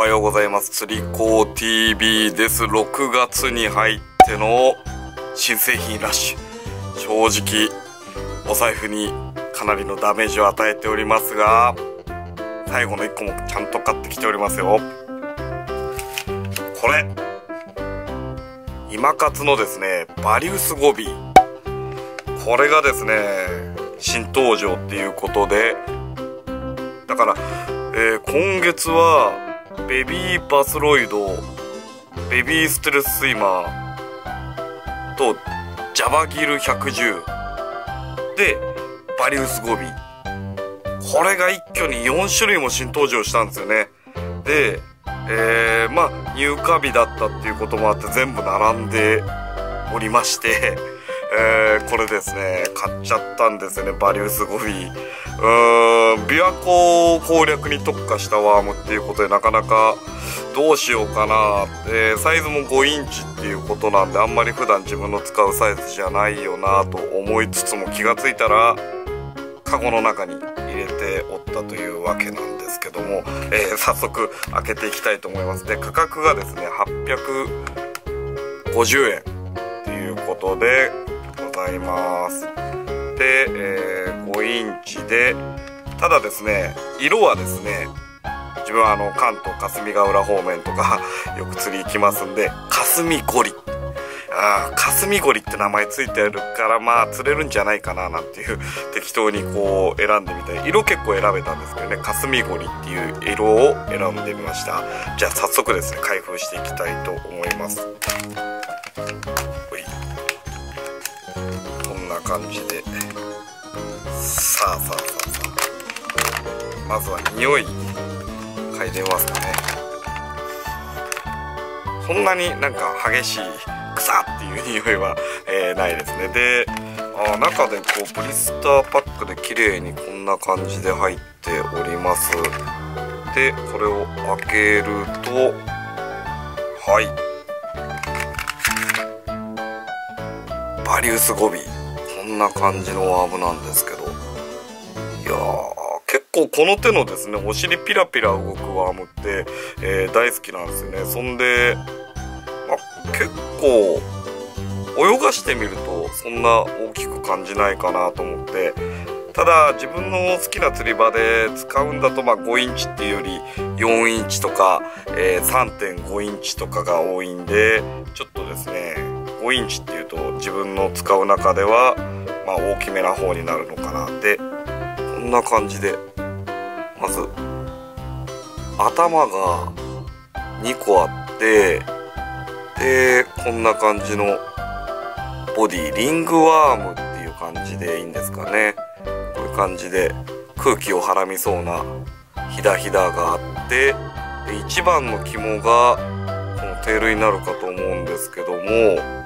はようございます。釣り子 TV です。6月に入っての新製品ラッシュ。正直お財布にかなりのダメージを与えておりますが最後の1個もちゃんと買ってきておりますよ。これ今活のですねバリウスゴビ。ーこれがですね新登場っていうことでだから、えー、今月はベビーバスロイドベビーステルススイマーとジャバギル110でバリウスゴビ。これが一挙に4種類も新登場したんですよね。でえー、まあ入荷日だったっていうこともあって全部並んでおりまして。えー、これですね。買っちゃったんですよね。バリウスゴビーうーん琵琶湖攻略に特化したワームっていうことでなかなかどうしようかなって。サイズも5インチっていうことなんであんまり普段自分の使うサイズじゃないよなと思いつつも気がついたらカゴの中に入れておったというわけなんですけども、えー、早速開けていきたいと思います。で価格がですね850円ということでございます。で、えー、5インチでただですね色はですね自分はあの関東霞ヶ浦方面とか よく釣り行きますんで霞ゴリ。あ霞ゴリって名前ついてるからまあ釣れるんじゃないかななんていう 適当にこう選んでみたい色結構選べたんですけどね霞ゴリっていう色を選んでみました。じゃあ早速ですね開封していきたいと思います。感じで。さあさあさあさあ。まずは匂い。嗅いでみますかね。そんなになんか激しい草っていう匂いは、えー、ないですね。であ中でこうブリスターパックで綺麗にこんな感じで入っております。でこれを開けるとはい。バリウスゴビな感じのワームなんですけど。いや結構この手のですねお尻ピラピラ動くワームって、えー、大好きなんですよね。そんで、ま結構泳がしてみるとそんな大きく感じないかなと思って。ただ自分の好きな釣り場で使うんだとまあ5インチっていうより4インチとか、えー、3.5インチとかが多いんでちょっとですね5インチっていうと自分の使う中では、まあ、大きめな方になるのかなでこんな感じでまず頭が2個あってでこんな感じのボディリングワームっていう感じでいいんですかね。こういう感じで空気をはらみそうなひだひだがあってで一番の肝がこのテールになるかと思うんですけども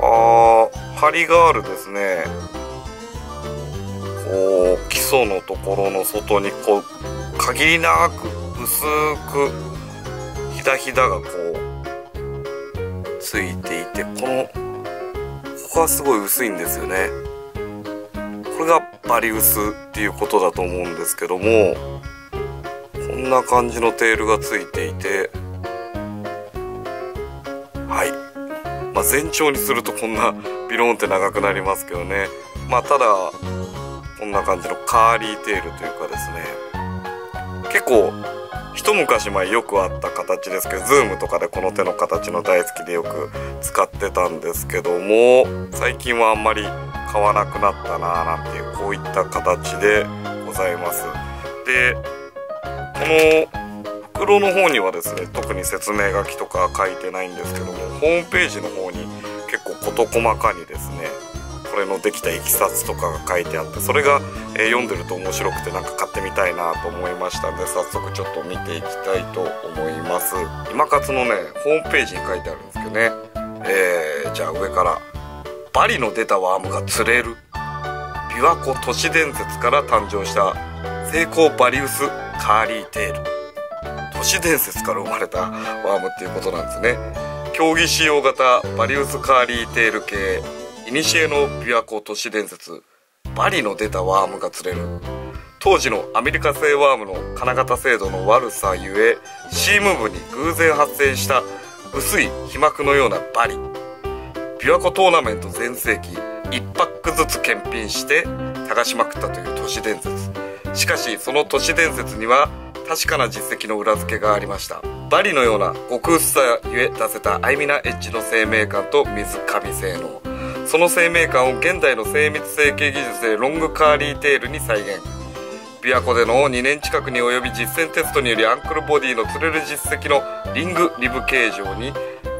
あー、張りがあるですね。こう、基礎のところの外に、こう、限りなく薄く、ひだひだがこう、ついていて、この、ここがすごい薄いんですよね。これがバリウスっていうことだと思うんですけども、こんな感じのテールがついていて、まあ、全長にするとこんなビローンって長くなりますけどね。まあただこんな感じのカーリーテールというかですね。結構一昔前よくあった形ですけどズームとかでこの手の形の大好きでよく使ってたんですけども最近はあんまり買わなくなったなーなんていうこういった形でございます。でこの袋の方にはですね特に説明書きとか書いてないんですけどもホームページの方に結構事細かにですねこれのできたいきさつとかが書いてあってそれが、え、読んでると面白くてなんか買ってみたいなと思いましたんで早速ちょっと見ていきたいと思います。今活のねホームページに書いてあるんですけどねえー、じゃあ上から「バリの出たワームが釣れる」琵琶湖都市伝説から誕生した成功バリウスカーリーテール。都市伝説から生まれたワームっていうことなんですね。競技仕様型バリウスカーリーテール系。古の琵琶湖都市伝説。バリの出たワームが釣れる。当時のアメリカ製ワームの金型精度の悪さゆえシーム部に偶然発生した薄い皮膜のようなバリ。琵琶湖トーナメント全盛期1パックずつ検品して剥がしまくったという都市伝説。しかしその都市伝説には確かな実績の裏付けがありました。バリのような極薄さゆえ出せたアイミナエッジの生命感と水上性能。その生命感を現代の精密成形技術でロングカーリーテールに再現。琵琶湖での2年近くに及び実践テストによりアンクルボディの釣れる実績のリングリブ形状に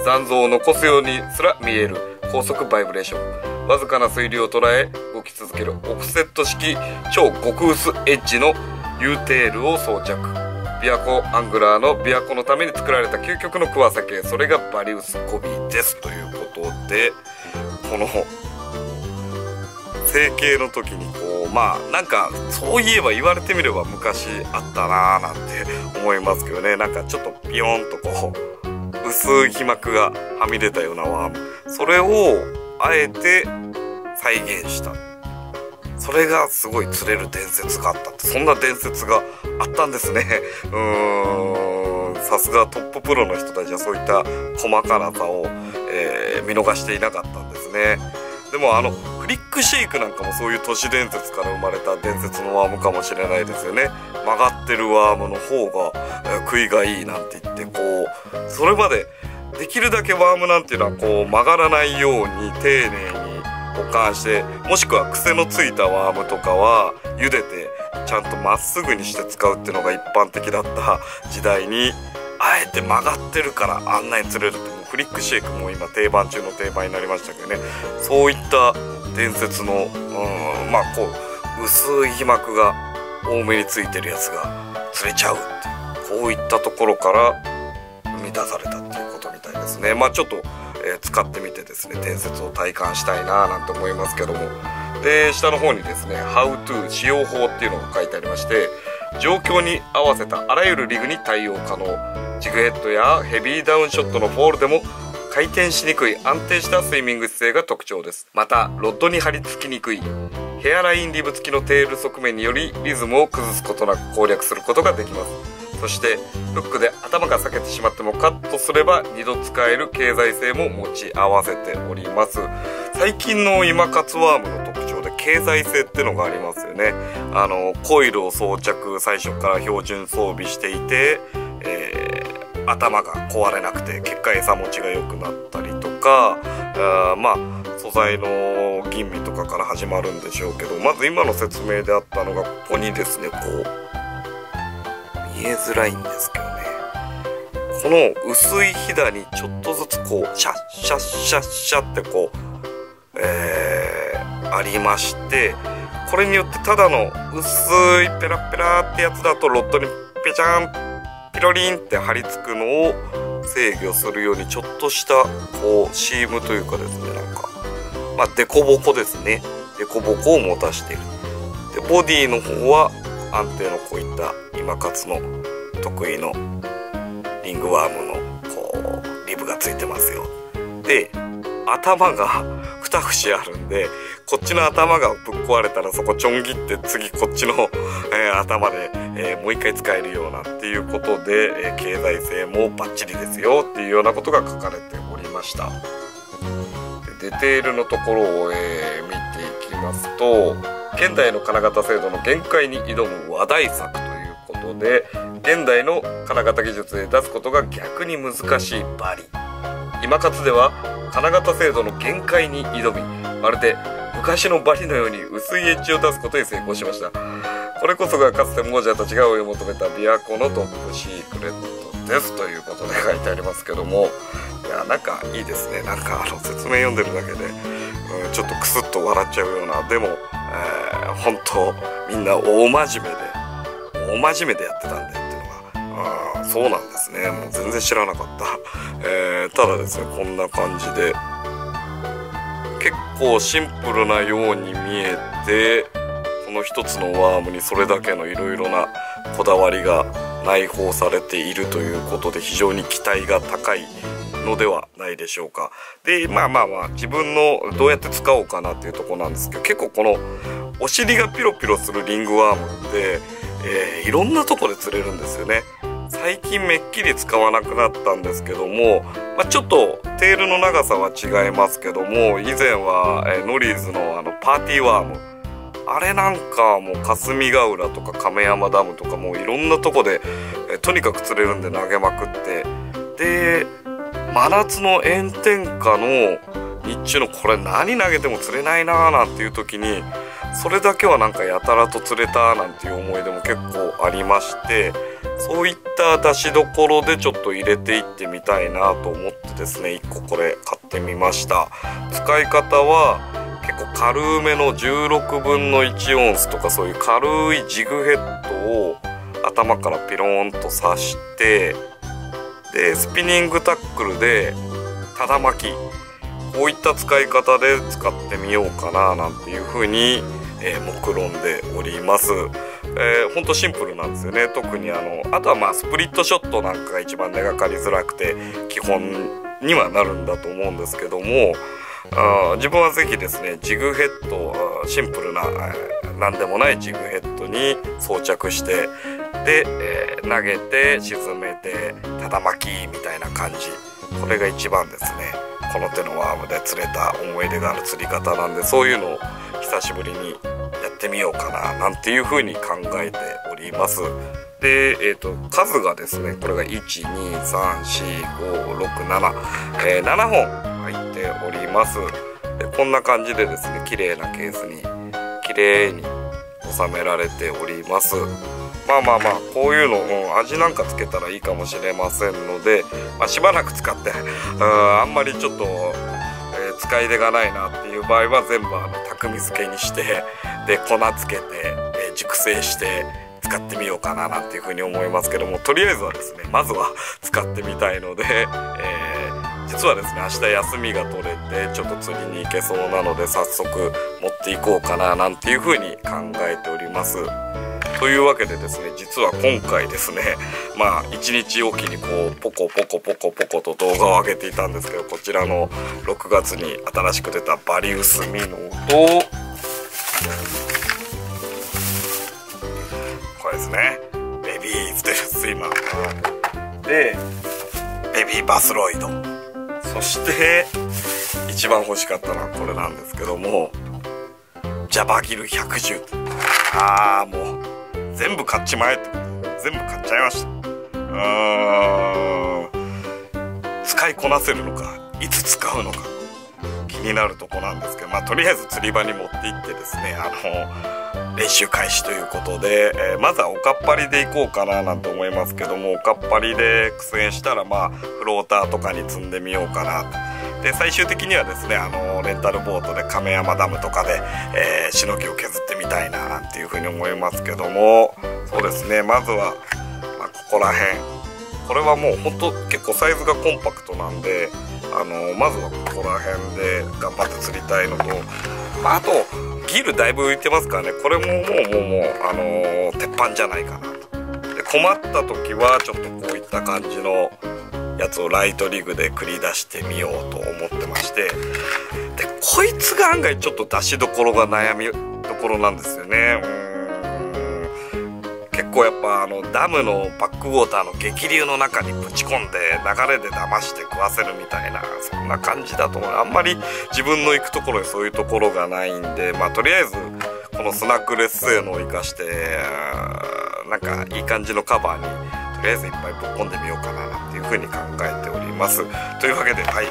残像を残すようにすら見える。高速バイブレーション。わずかな水流を捉え動き続けるオフセット式超極薄エッジの U テールを装着。琵琶湖アングラーの琵琶湖のために作られた究極の食わせ系それがバリウスコビーですということでこの整形の時にこうまあなんかそういえば言われてみれば昔あったなーなんて思いますけどね。なんかちょっとピヨンとこう薄い皮膜がはみ出たようなワームそれをあえて再現した。それがすごい釣れる伝説があったってそんな伝説があったんですね。うーん。さすがトッププロの人たちはそういった細かな差を、えー、見逃していなかったんですね。でもあのフリックシェイクなんかもそういう都市伝説から生まれた伝説のワームかもしれないですよね。曲がってるワームの方が、えー、食いがいいなんて言ってこうそれまでできるだけワームなんていうのはこう曲がらないように丁寧に保管してもしくは癖のついたワームとかは茹でてちゃんとまっすぐにして使うっていうのが一般的だった時代にあえて曲がってるからあんなに釣れるってもうフリックシェイクも今定番中の定番になりましたけどね。そういった伝説のうんまあこう薄い皮膜が多めについてるやつが釣れちゃうってこういったところから生み出されたっていうことみたいですね。まあちょっと、使ってみてですね伝説を体感したいななんて思いますけども。で下の方にですね「How to 使用法」っていうのが書いてありまして状況に合わせたあらゆるリグに対応可能。ジグヘッドやヘビーダウンショットのフォールでも回転しにくい安定したスイミング姿勢が特徴です。またロッドに張り付きにくいヘアラインリブ付きのテール側面によりリズムを崩すことなく攻略することができます。そしてフックで頭が裂けてしまってもカットすれば2度使える経済性も持ち合わせております。最近のイマカツワームの特徴で経済性ってのがありますよね。あのコイルを装着最初から標準装備していて、えー、頭が壊れなくて結果餌持ちが良くなったりとかあまあ素材の吟味とかから始まるんでしょうけどまず今の説明であったのがここにですねこう見えづらいんですけどね。この薄いひだにちょっとずつこうシャッシャッシャッシャってこうえー、ありましてこれによってただの薄いペラペラってやつだとロッドにペチャンピロリンって貼り付くのを制御するようにちょっとしたこうシームというかですねなんかまあ凸凹ですね。凸凹を持たしている。でボディの方は安定のこういった今勝の得意のリングワームのこうリブがついてますよ。で頭が2節あるんでこっちの頭がぶっ壊れたらそこちょん切って次こっちの、えー、頭で、えー、もう一回使えるようなっていうことで、えー、経済性もバッチリですよっていうようなことが書かれておりました。でデテールのところを、え見ていきますと現代の金型制度の限界に挑む話題作ということで現代の金型技術で出すことが逆に難しいバリ今活では金型制度の限界に挑みまるで昔のバリのように薄いエッジを出すことに成功しました。これこそがかつて亡者たちが追い求めた琵琶湖のトップシークレットですということで書いてありますけどもいやなんかいいですね。なんかあの説明読んでるだけで、うん、ちょっとクスッと。笑っちゃうようなでも、えー、本当みんな大真面目で大真面目でやってたんだよっていうのがあそうなんですね。もう全然知らなかった、えー、ただですねこんな感じで結構シンプルなように見えてこの一つのワームにそれだけのいろいろなこだわりが内包されているということで非常に期待が高いのではないでしょうか。でまあまあまあ自分のどうやって使おうかなっていうとこなんですけど結構このお尻がピロピロするリングワームって、えー、いろんなとこで釣れるんですよね。最近めっきり使わなくなったんですけども、まあ、ちょっとテールの長さは違いますけども以前は、えー、ノリーズのあのパーティーワーム。あれなんかもう霞ヶ浦とか亀山ダムとかもういろんなとこで、えー、とにかく釣れるんで投げまくって。で真夏の炎天下の日中のこれ何投げても釣れないなーなんていう時にそれだけはなんかやたらと釣れたなんていう思い出も結構ありましてそういった出しどころでちょっと入れていってみたいなと思ってですね1個これ買ってみました。使い方は結構軽めの16分の1オンスとかそういう軽いジグヘッドを頭からピローンと刺してでスピニングタックルでただ巻きこういった使い方で使ってみようかななんていうふうに、えー、目論んでおります。えー、ほんとシンプルなんですよね特にあのあとはまあスプリットショットなんかが一番根がかりづらくて基本にはなるんだと思うんですけどもあ自分は是非ですねジグヘッドシンプルな、えー、何でもないジグヘッに装着してで、えー、投げて沈めてただ巻きみたいな感じ。これが一番ですね。この手のワームで釣れた思い出がある釣り方なんでそういうのを久しぶりにやってみようかななんていう風に考えております。で、えーと、数がですねこれが1234567、えー、7本入っております。でこんな感じでですね綺麗なケースに綺麗に収められております。まあまあまあこういうの、うん、味なんかつけたらいいかもしれませんので、まあ、しばらく使って うんあんまりちょっと、えー、使い出がないなっていう場合は全部あの匠漬けにして で粉つけて、えー、熟成して使ってみようかななんていうふうに思いますけどもとりあえずはですねまずは使ってみたいので、えー、実はですね明日休みが取れてちょっと釣りに行けそうなので早速持っていこうかななんていうふうに考えております。というわけでですね実は今回ですねまあ1日おきにこうポコポコポコポコと動画を上げていたんですけどこちらの6月に新しく出たバリウスミノとこれですねベビーステルスイマーでベビーバスロイドそして一番欲しかったのはこれなんですけどもジャバギル110ああもう全部買っちまえって。全部買っちゃいました。うーん使いこなせるのかいつ使うのか。気になるとこなんですけどまあとりあえず釣り場に持って行ってですねあの練習開始ということで、えー、まずはおかっぱりで行こうかななんて思いますけどもおかっぱりで苦戦したらまあフローターとかに積んでみようかなと。で最終的にはですねあのレンタルボートで亀山ダムとかで、えー、しのぎを削ってみたいななんていうふうに思いますけどもそうですねまずは、まあ、ここら辺これはもうほんと結構サイズがコンパクトなんであのまずはここら辺で頑張って釣りたいのと、まあ、あとギルだいぶ浮いてますからね。これももうもうもうあの、鉄板じゃないかなと。で困った時はちょっとこういった感じのやつをライトリグで繰り出してみようと思ってまして。でこいつが案外ちょっと出しどころが悩みどころなんですよね。結構やっぱあのダムのバックウォーターの激流の中にぶち込んで流れで騙して食わせるみたいなそんな感じだと思うあんまり自分の行くところにそういうところがないんでまあとりあえずこのスナックレス性能を生かしてなんかいい感じのカバーにとりあえずいっぱいぶっ込んでみようかななんていうふうに考えております。というわけではい。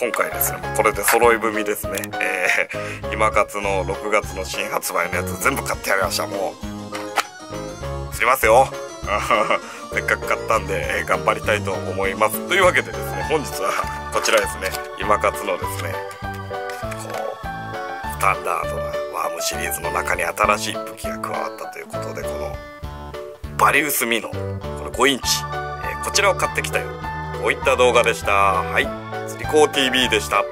今回ですねこれで揃い踏みですね。えー、今活の6月の新発売のやつ全部買ってやりました。もう釣りますよ。せっかく買ったんで、え、頑張りたいと思います。というわけでですね本日はこちらですね。今活のですねこうスタンダードなワームシリーズの中に新しい武器が加わったということでこのバリウスミノ5インチ、えー、こちらを買ってきたよ。こういった動画でした。はい。釣り子 TV でした。